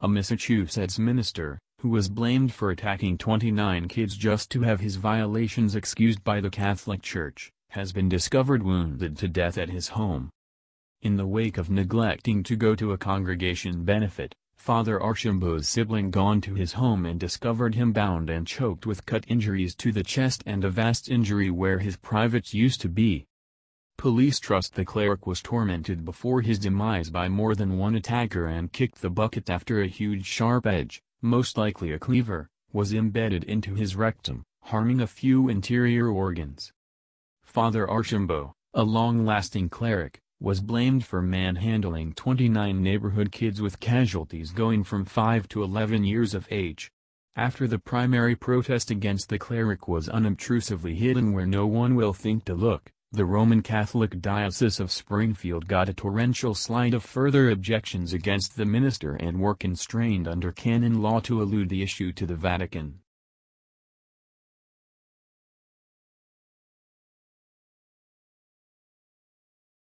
a Massachusetts minister, who was blamed for attacking 29 kids just to have his violations excused by the Catholic Church, has been discovered wounded to death at his home. In the wake of neglecting to go to a congregation benefit, Father Archambault's sibling gone to his home and discovered him bound and choked with cut injuries to the chest and a vast injury where his privates used to be. Police trust the cleric was tormented before his demise by more than one attacker and kicked the bucket after a huge sharp edge, most likely a cleaver, was embedded into his rectum, harming a few interior organs. Father Archambault, a long-lasting cleric, was blamed for manhandling 29 neighborhood kids with casualties going from 5 to 11 years of age. After the primary protest against the cleric was unobtrusively hidden where no one will think to look, the Roman Catholic Diocese of Springfield got a torrential slide of further objections against the minister and were constrained under canon law to elude the issue to the Vatican.